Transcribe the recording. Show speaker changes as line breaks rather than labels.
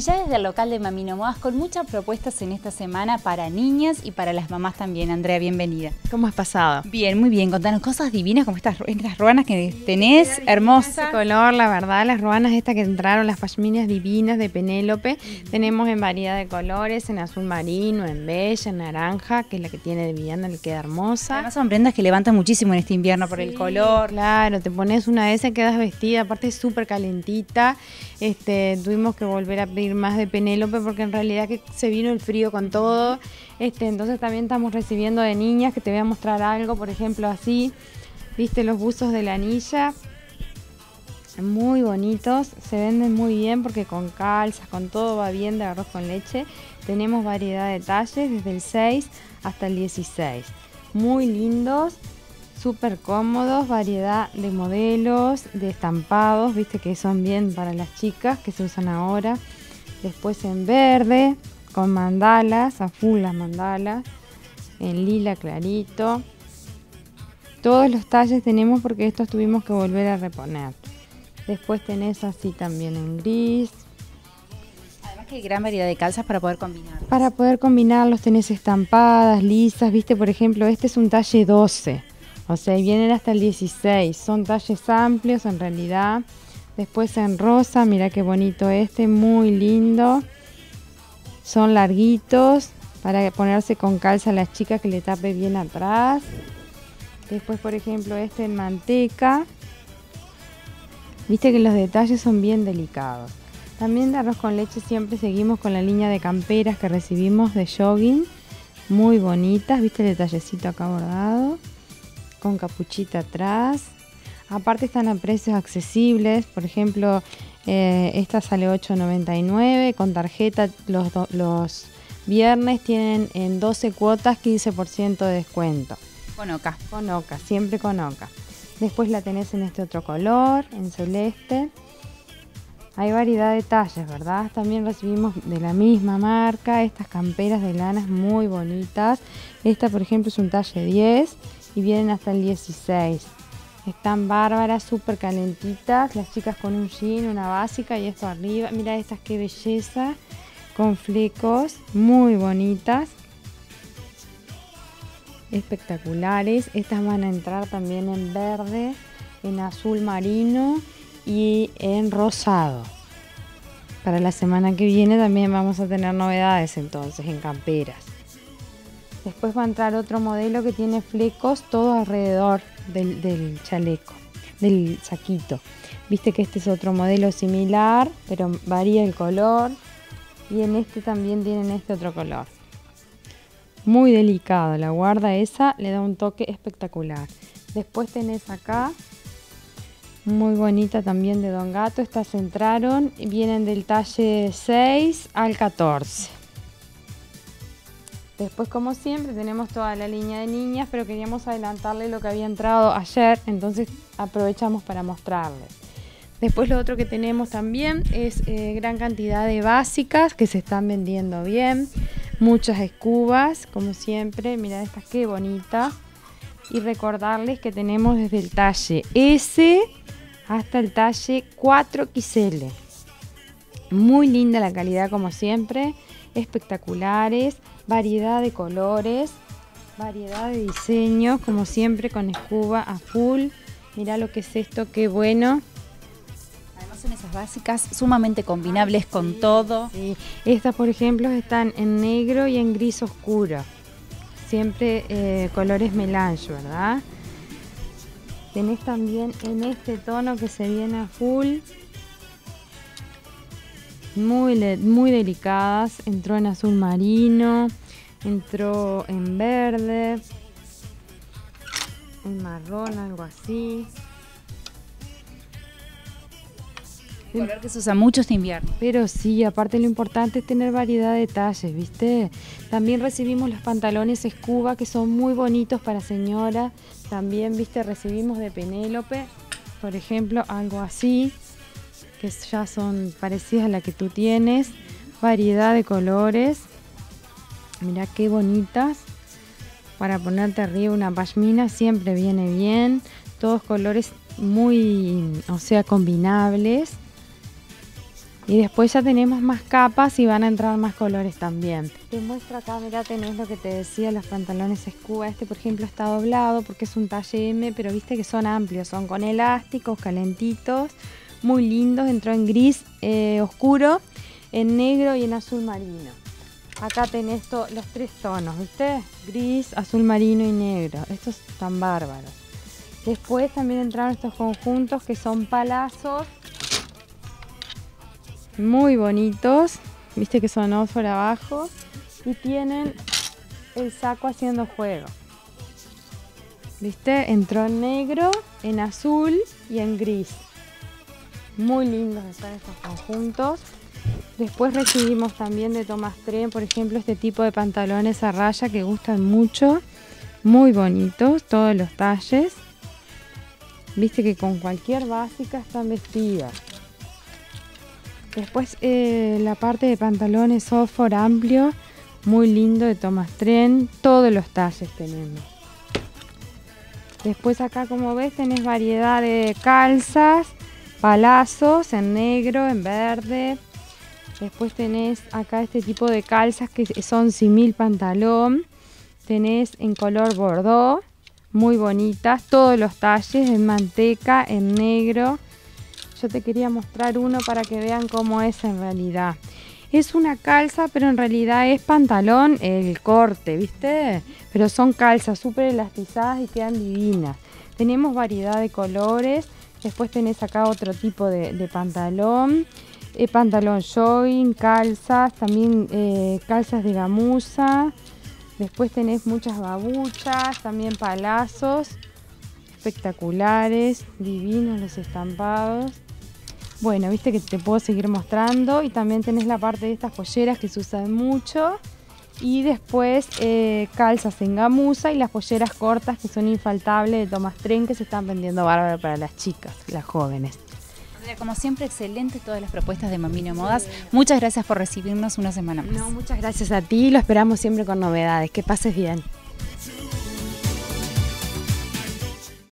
Y ya desde el local de Mamino Modas con muchas propuestas en esta semana para niñas y para las mamás también. Andrea, bienvenida.
¿Cómo has pasado?
Bien, muy bien. Contanos cosas divinas como estas, estas ruanas que tenés, hermosa.
Este color, la verdad, las ruanas estas que entraron, las pashminas divinas de Penélope. Tenemos en variedad de colores, en azul marino, en beige, en naranja, que es la que tiene de Viviana, le queda hermosa.
Además son prendas que levantan muchísimo en este invierno por el color.
Claro, te pones una de esas, quedas vestida, aparte es súper calentita. Este, tuvimos que volver a pedir más de Penélope porque en realidad que se vino el frío con todo. Este, entonces también estamos recibiendo de niñas que te voy a mostrar algo, por ejemplo así, viste los buzos de la anilla, muy bonitos, se venden muy bien porque con calzas, con todo va bien de arroz con leche. Tenemos variedad de talles desde el 6 hasta el 16. Muy lindos, súper cómodos, variedad de modelos, de estampados, viste que son bien para las chicas que se usan ahora. Después en verde, con mandalas, a full las mandalas, en lila clarito. Todos los talles tenemos porque estos tuvimos que volver a reponer. Después tenés así también en gris.
Además que hay gran variedad de calzas para poder combinar.
Para poder combinarlos tenés estampadas, lisas, viste, por ejemplo, este es un talle 12. O sea, vienen hasta el 16. Son talles amplios en realidad. Después en rosa, mira qué bonito este, muy lindo. Son larguitos para ponerse con calza a las chicas que le tape bien atrás. Después, por ejemplo, este en manteca. Viste que los detalles son bien delicados. También de arroz con leche siempre seguimos con la línea de camperas que recibimos de jogging. Muy bonitas, viste el detallecito acá bordado. Con capuchita atrás. Aparte están a precios accesibles. Por ejemplo, eh, esta sale 8.99. Con tarjeta los, los viernes tienen en 12 cuotas 15% de descuento.
Con Oca.
Con Oca, siempre con Oca. Después la tenés en este otro color, en celeste. Hay variedad de talles, ¿verdad? También recibimos de la misma marca estas camperas de lanas muy bonitas. Esta, por ejemplo, es un talle 10 y vienen hasta el 16. Están bárbaras, súper calentitas. Las chicas con un jean, una básica y esto arriba. Mira estas qué belleza. Con flecos, muy bonitas espectaculares. Estas van a entrar también en verde, en azul marino y en rosado. Para la semana que viene también vamos a tener novedades entonces en camperas. Después va a entrar otro modelo que tiene flecos todo alrededor del, chaleco, del saquito. Viste que este es otro modelo similar, pero varía el color. Y en este también tienen este otro color muy delicado. La guarda esa le da un toque espectacular. Después tenés acá, muy bonita también de Don Gato. Estas entraron, vienen del talle 6 al 14. Después, como siempre, tenemos toda la línea de niñas, pero queríamos adelantarle lo que había entrado ayer, entonces aprovechamos para mostrarles. Después lo otro que tenemos también es eh, gran cantidad de básicas que se están vendiendo bien muchas escubas, como siempre. Mira estas qué bonitas. Y recordarles que tenemos desde el talle S hasta el talle 4XL. Muy linda la calidad como siempre. Espectaculares. Variedad de colores. Variedad de diseños como siempre con escuba a full. Mira lo que es esto, qué bueno
son esas básicas sumamente combinables con todo.
Estas, por ejemplo, están en negro y en gris oscuro. Siempre eh, colores melange, ¿verdad? Tenés también en este tono que se viene a full. Muy, muy delicadas. Entró en azul marino. Entró en verde. En marrón, algo así.
color que se usa mucho este invierno.
Pero sí, aparte lo importante es tener variedad de talles, ¿viste? También recibimos los pantalones escuba que son muy bonitos para señora. También, ¿viste? Recibimos de Penélope, por ejemplo, algo así, que ya son parecidas a la que tú tienes. Variedad de colores. Mira qué bonitas. Para ponerte arriba una pashmina siempre viene bien. Todos colores muy, o sea, combinables Y después ya tenemos más capas y van a entrar más colores también. Te muestro acá, mira, tenés lo que te decía, los pantalones escuba. Este, por ejemplo, está doblado porque es un talle M, pero viste que son amplios, son con elásticos, calentitos, muy lindos. Entró en gris eh, oscuro, en negro y en azul marino. Acá tenés los tres tonos, ¿viste? Gris, azul marino y negro. Estos están bárbaros. Después también entraron estos conjuntos que son palazos muy bonitos. Viste que son por abajo. Y tienen el saco haciendo juego. ¿Viste? Entró en negro, en azul y en gris. Muy lindos están estos conjuntos. Después recibimos también de Thomas Tren, por ejemplo, este tipo de pantalones a raya que gustan mucho. Muy bonitos, todos los talles. Viste que con cualquier básica están vestidas. Después eh, la parte de pantalones software amplio, muy lindo de Thomas Tren, todos los talles tenemos. Después acá como ves tenés variedad de calzas, palazos en negro, en verde. Después tenés acá este tipo de calzas que son simil pantalón. Tenés en color bordó, muy bonitas, todos los talles en manteca, en negro yo te quería mostrar uno para que vean cómo es en realidad. Es una calza, pero en realidad es pantalón el corte, ¿viste? Pero son calzas súper elastizadas y quedan divinas. Tenemos variedad de colores. Después tenés acá otro tipo de, pantalón. Eh, pantalón jogging, calzas, también eh, calzas de gamuza. Después tenés muchas babuchas, también palazos espectaculares, divinos los estampados. Bueno, viste que te puedo seguir mostrando y también tenés la parte de estas polleras que se usan mucho y después eh, calzas en gamuza y las polleras cortas que son infaltables de Thomas Tren que se están vendiendo bárbaro para las chicas, las jóvenes.
Como siempre, excelentes todas las propuestas de Mamino Modas. Muchas gracias por recibirnos una semana más.
No, muchas gracias a ti. Lo esperamos siempre con novedades. Que pases bien.